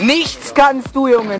Nichts kannst du, Junge.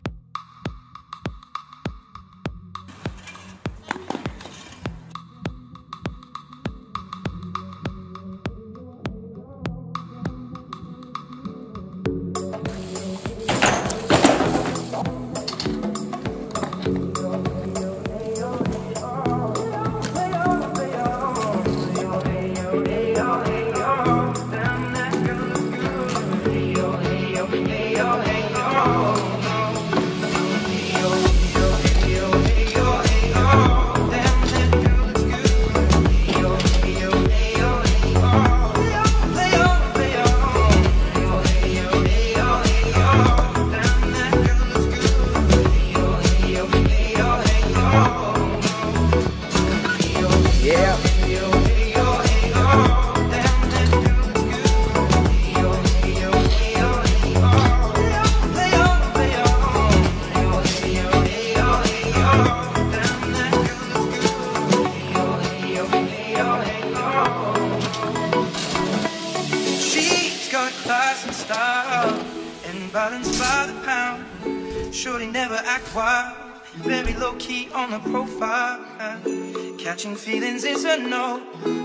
She's got class and style and balance by the pound. Shorty never act very low key on the profile. Catching feelings is a no.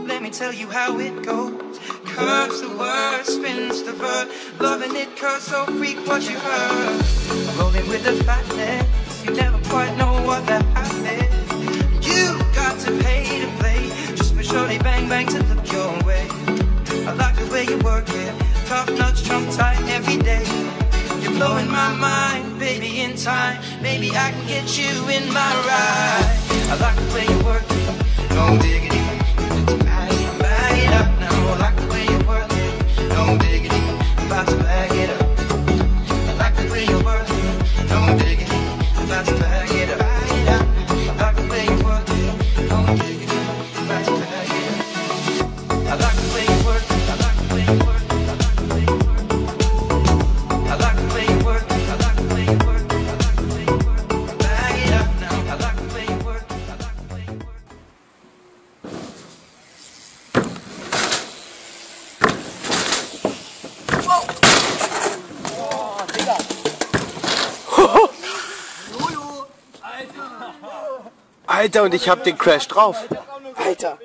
Let me tell you how it goes. Curves the word, spins the verb. Loving it cause so freak what you heard. Rolling with the fatness, you never quite know what that happens. You got to pay to play, just for shorty bang bang to look your way. I like the way you work it, top notch, trump tight every day. Baby. In time, maybe I can get you in my ride. I like the way you work it, no diggity. It, bag it up now. I like the way you work it, no diggity. I'm about to bag it up. I like the way you work it, no diggity. Alter, und ich hab den Crash drauf. Alter,